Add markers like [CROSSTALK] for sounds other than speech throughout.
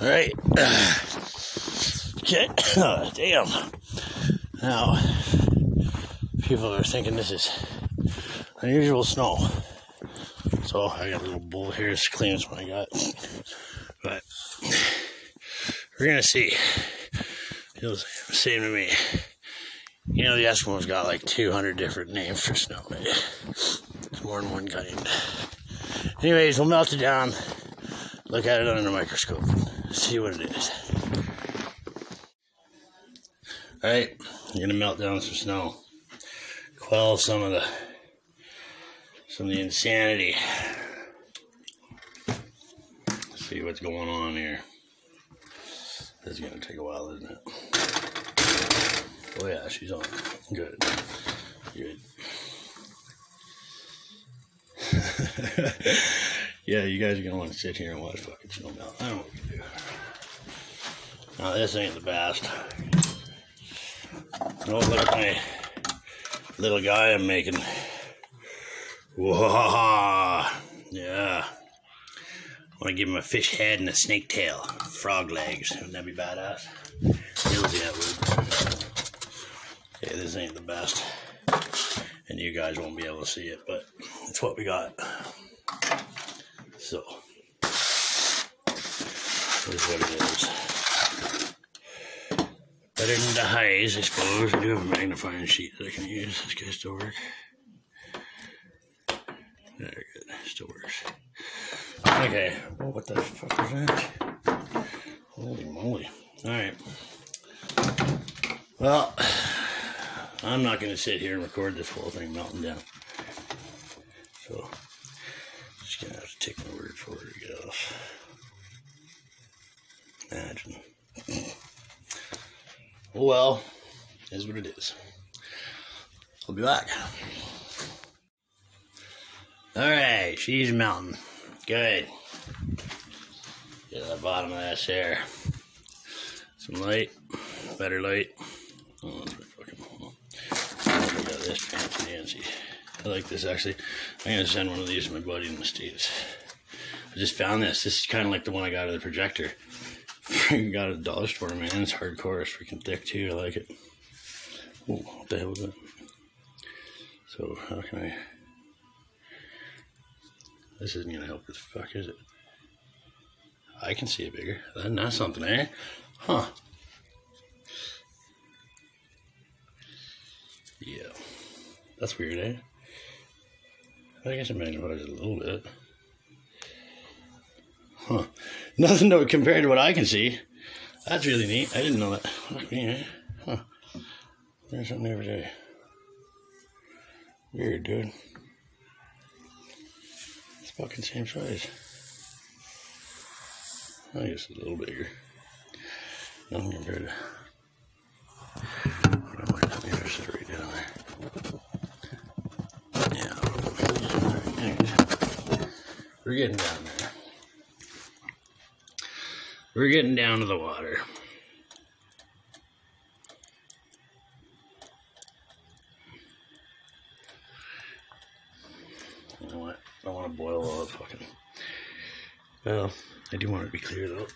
Right. [CLEARS THROAT] Okay. Oh, [CLEARS THROAT] Damn. Now, people are thinking this is unusual snow. So I got a little bowl here. It's clean as what I got. But we're gonna see. He was saying to me, you know, the Eskimos got like 200 different names for snow. Right? It's more than one kind. Anyways, we'll melt it down, look at it under the microscope, see what it is. Alright, I'm gonna melt down some snow, quell some of the some of the insanity. see what's going on here. This is gonna take a while, isn't it? Oh yeah, she's on. Good. Good. [LAUGHS] yeah, you guys are gonna want to sit here and watch fucking snow melt. I don't know what you do. Now this ain't the best. Oh, look at my little guy I'm making. Whoa, yeah. I want to give him a fish head and a snake tail, frog legs. Wouldn't that be badass? Hells yeah, would. This ain't the best, and you guys won't be able to see it, but it's what we got. So, here's what it is. Better than the highs, I suppose. I do have a magnifying sheet that I can use. This guy still work. There, good. Still works. Okay. What the fuck was that? Holy moly. Alright. Well, I'm not going to sit here and record this whole thing melting down. So, just going to have to take my word for it, I guess. Imagine. Well, is what it is. I'll be back. Alright, she's melting. Good. Get to the bottom of this here. Some light, better light. Oh. Got this fancy. I like this actually. I'm gonna send one of these to my buddy in the States. I just found this. This is kind of like the one I got of the projector. Freaking got a dollar store, man. It's hardcore. It's freaking thick too. I like it. Oh, what the hell is that? So how can I? This isn't gonna help. What the fuck is it? I can see it bigger. That's not something, eh? Huh. Yeah. That's weird, eh? I guess it magnifies it a little bit. Huh. [LAUGHS] Nothing to compared to what I can see. That's really neat. I didn't know that. Fuck eh? Huh. Learn something every day. Weird, dude. It's fucking same size. I guess it's a little bigger. Nothing compared to. Right. Yeah. We're getting down there. We're getting down to the water. I don't want to boil all the fucking. Well, I do want it to be clear though.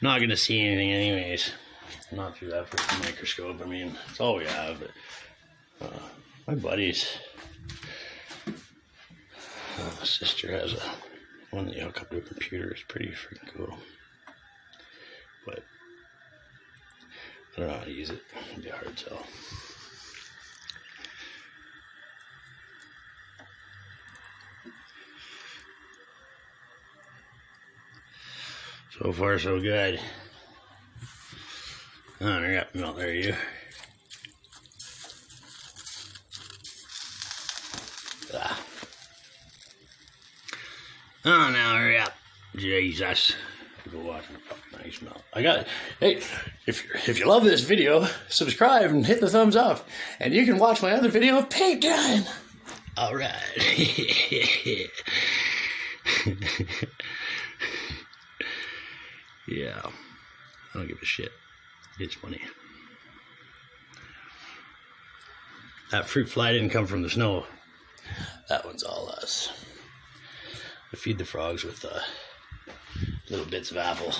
Not gonna see anything, anyways. Not through that freaking microscope. I mean, it's all we have. But uh, my buddies, my sister has a one that you hook up to a computer. It's pretty freaking cool. But I don't know how to use it. It'd be hard to tell. So far, so good. Oh, there, yeah, no, there you. Ah. Oh, now hurry up, Jesus! Nice melt. I got it. Hey, if you if you love this video, subscribe and hit the thumbs up, and you can watch my other video of paint drying. All right. [LAUGHS] Yeah. I don't give a shit. It's funny. That fruit fly didn't come from the snow. That one's all us. I feed the frogs with uh, little bits of apple,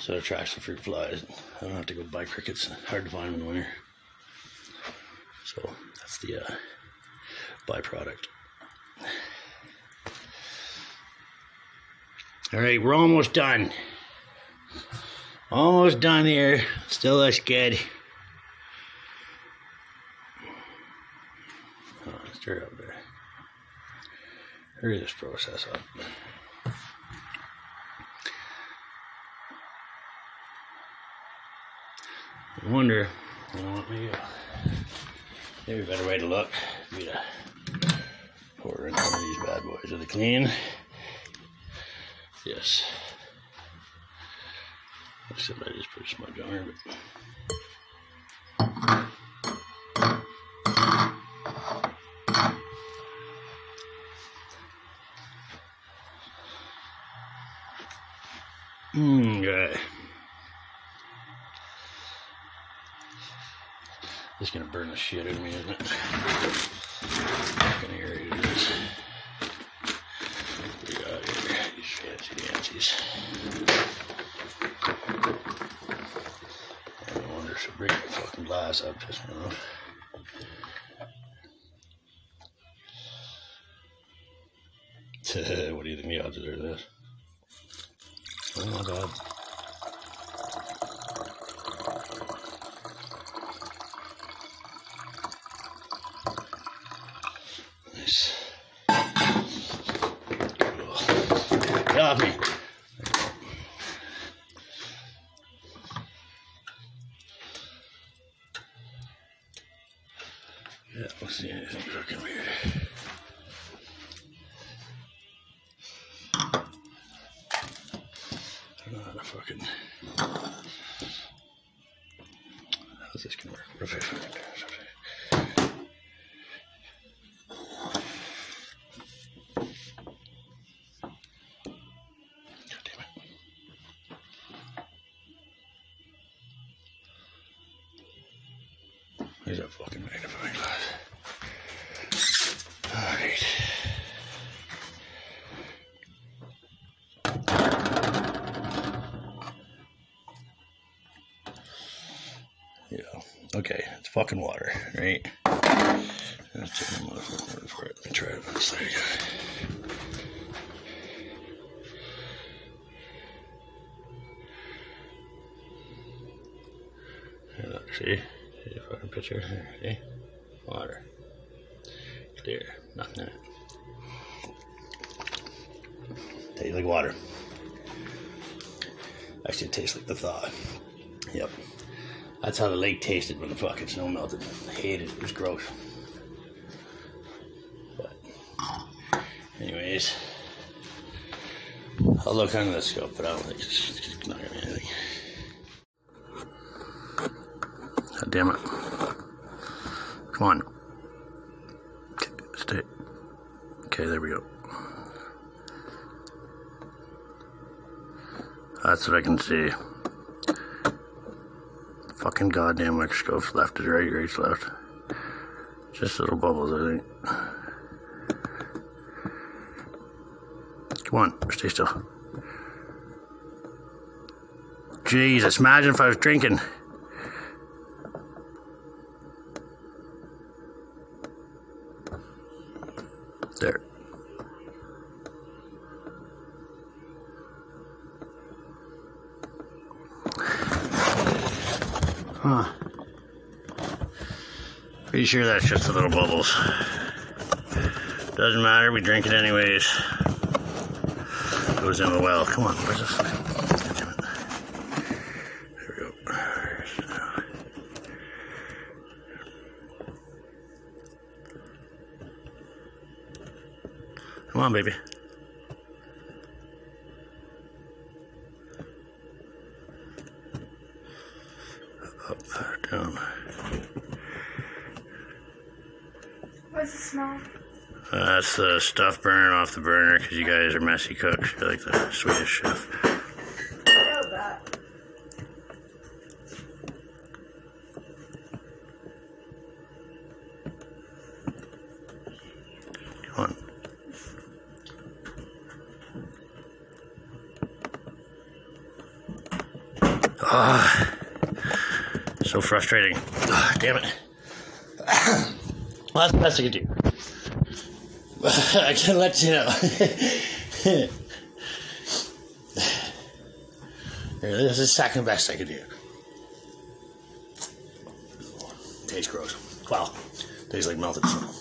so it attracts the fruit flies. I don't have to go buy crickets. Hard to find in winter. So that's the uh, byproduct. All right, we're almost done. Almost done here. Still looks good. Oh, stir up there. Hurry this process up. I wonder, you know maybe, maybe a better way to look would be to pour in some of these bad boys. Are they clean? Yes. Except I just put a smudge on her, but. Mm, good. This is gonna burn the shit out of me, isn't it? Here it is. We got here these fancy dancies. I wonder if she'll bring the fucking glass up just enough. [LAUGHS] what do you think the odds are of this? Oh my god. Nice. Off me. Yeah, let's see anything fucking weird. Fucking. How's this gonna work? There's that fucking magnifying glass. Alright. Okay, it's fucking water, right? Let's take my motherfucking for it. Let me try it on. Hey, look, see? See fucking picture? See? Water. Clear. Nothing in it. Tastes like water. Actually, it tastes like the thaw. Yep. That's how the lake tasted when the fucking snow melted. I hated it. It was gross. But, anyways, I'll look under the scope, but I don't think it's, it's not gonna be anything. God damn it. Come on. Stay. Okay, there we go. That's what I can see. Fucking goddamn microscopes. Left is right, right's left. Just little bubbles, I think. Come on, stay still. Jesus, imagine if I was drinking. Huh. Pretty sure that's just the little bubbles. Doesn't matter, we drink it anyways. Goes in the well. Come on, where's this? There we go. Come on, baby. upside down. What's the smell? Uh, that's the stuff burning off the burner because you guys are messy cooks. You're like the Swedish chef. Oh, I know. Come on. Ah so frustrating. Ah, damn it. well, that's the best I can do. [LAUGHS] I can let you know. [LAUGHS] this is the second best I could do. Tastes gross. Wow. Tastes like melted snow.